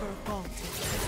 Never falter.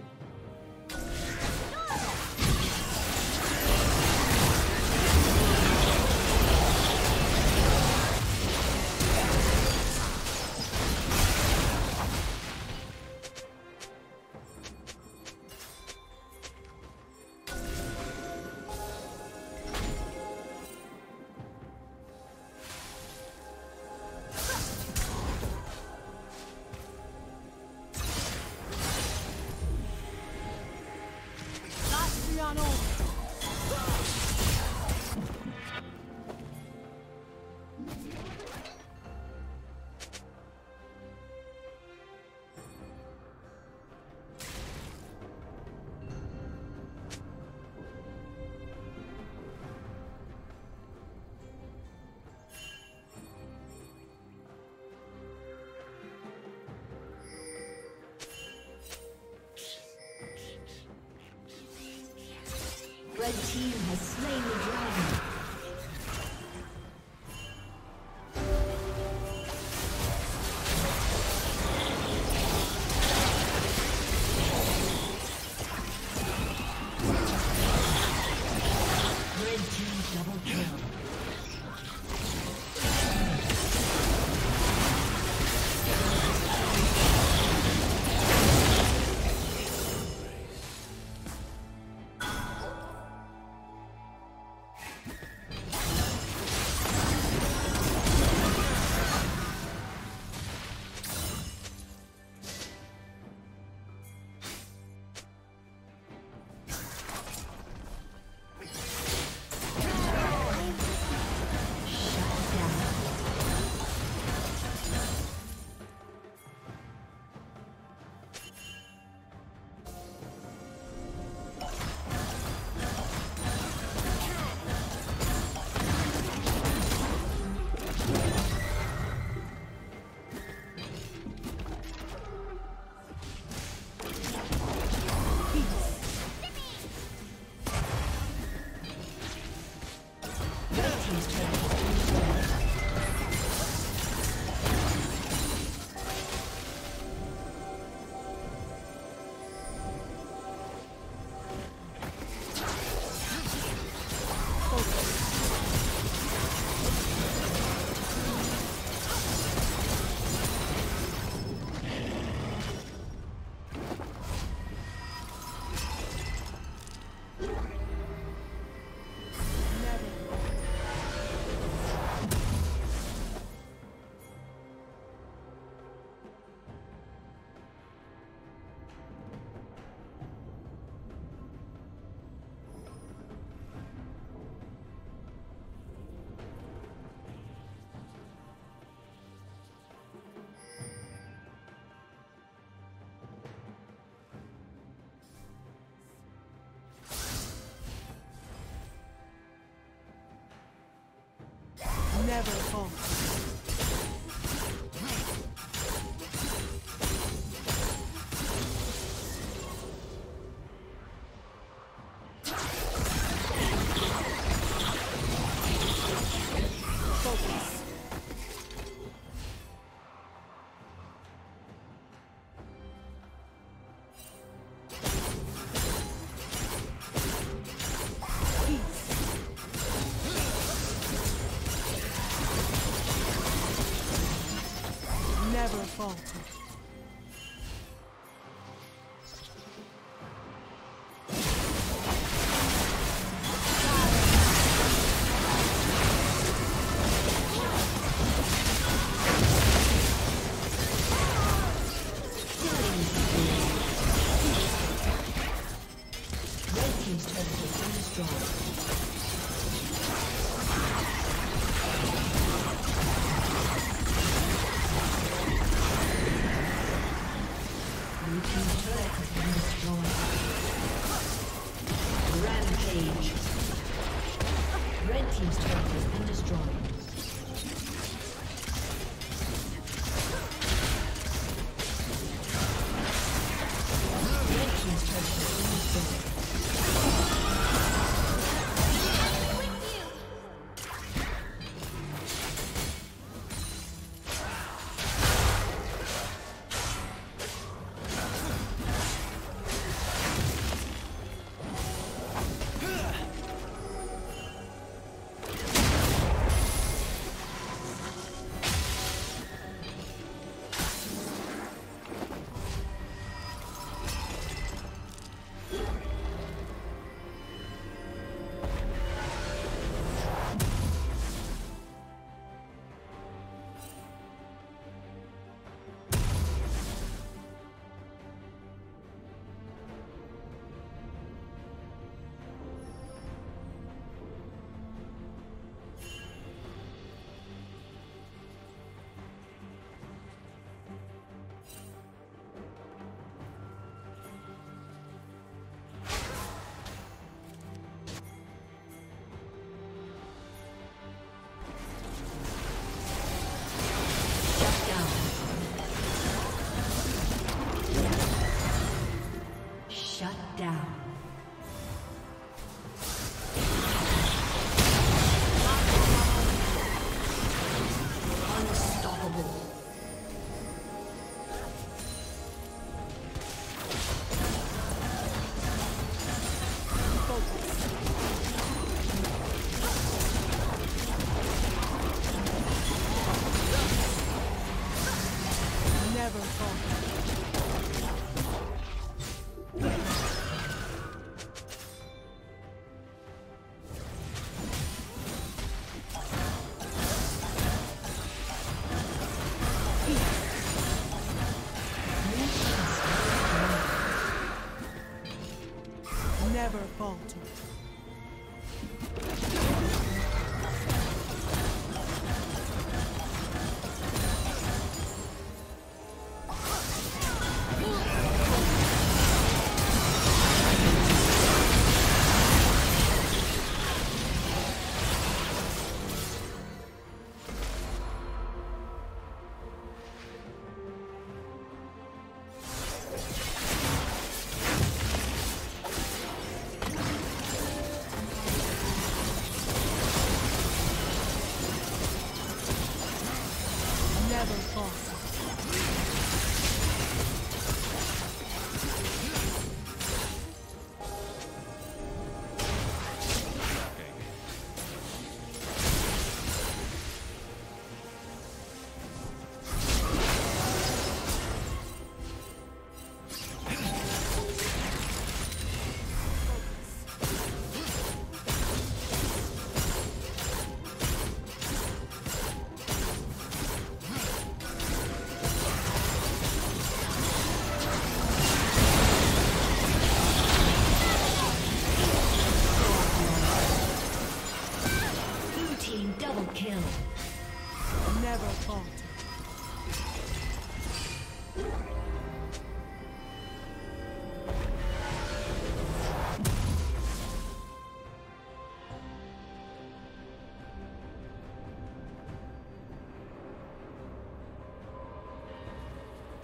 Never falter.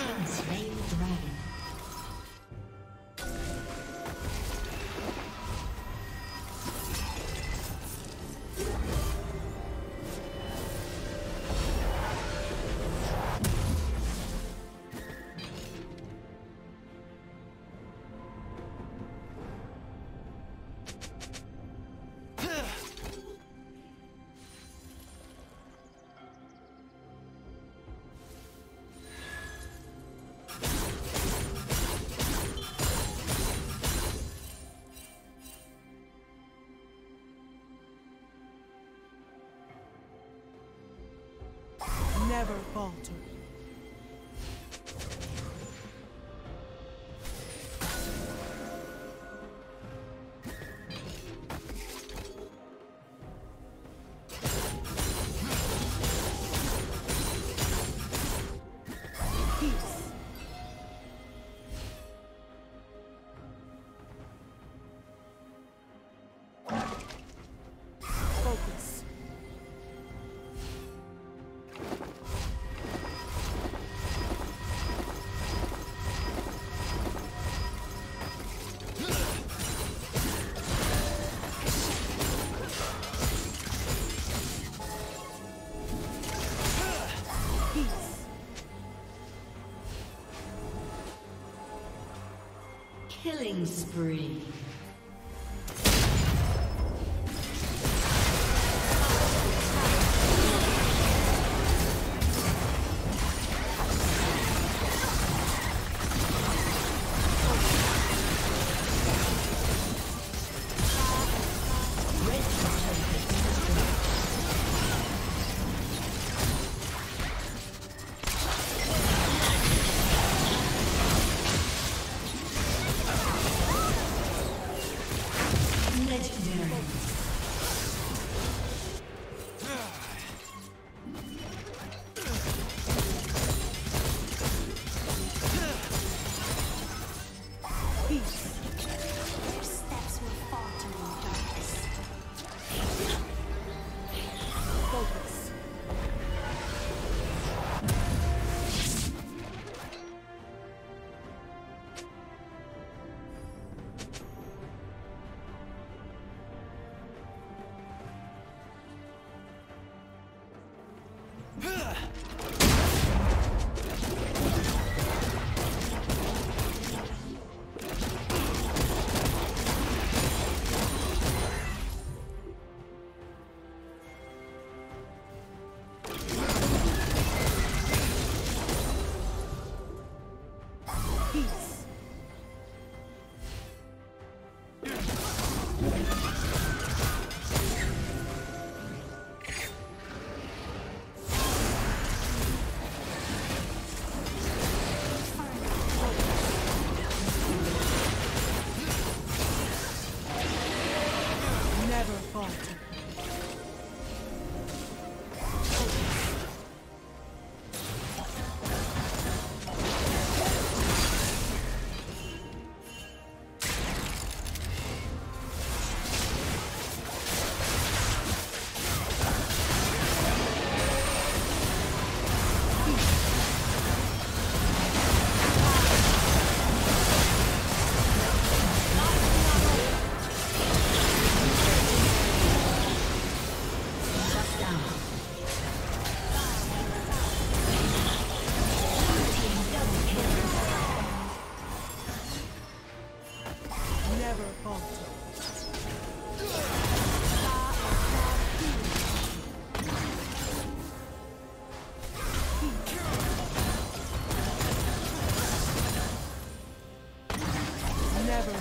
Has slain falter. Killing spree. Legendary.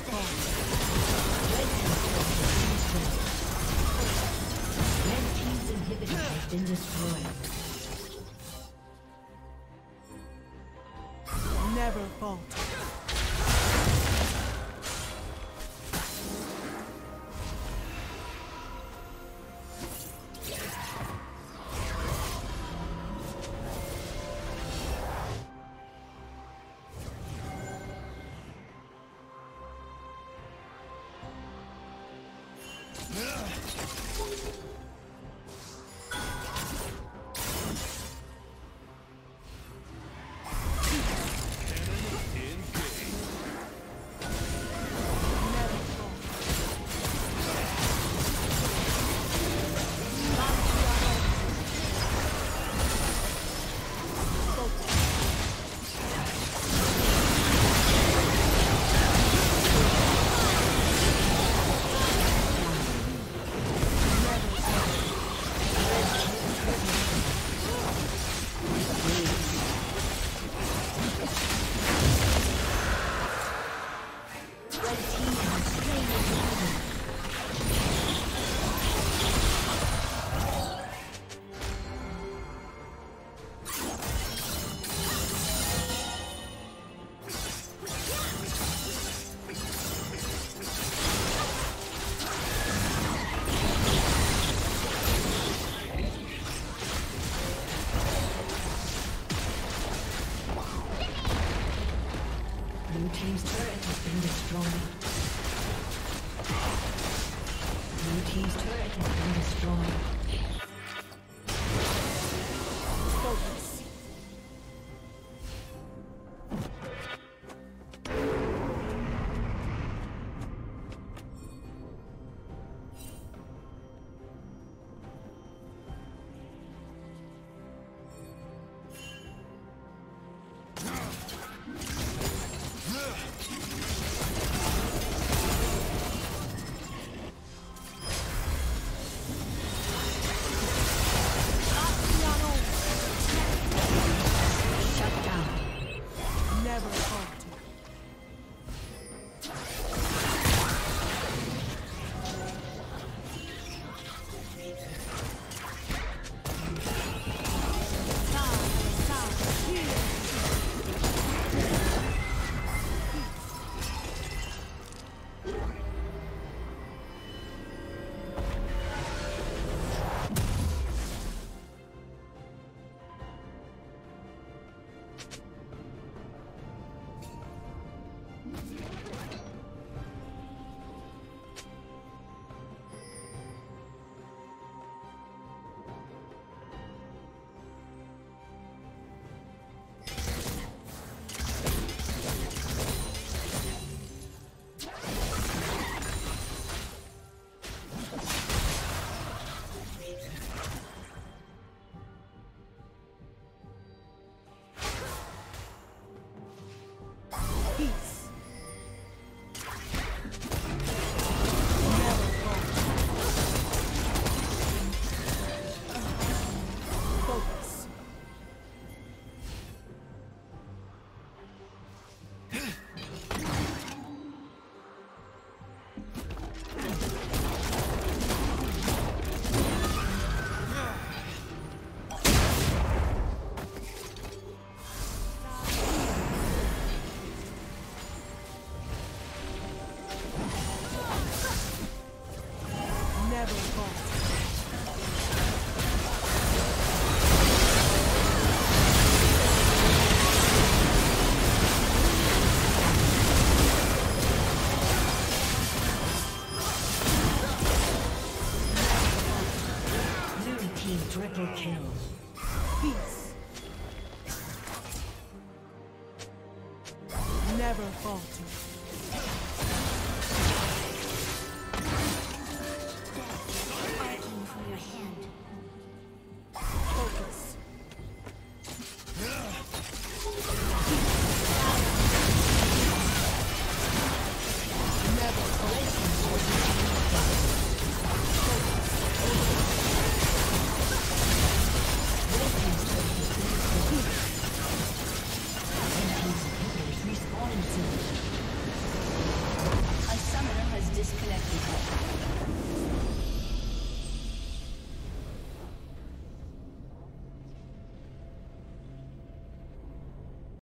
Never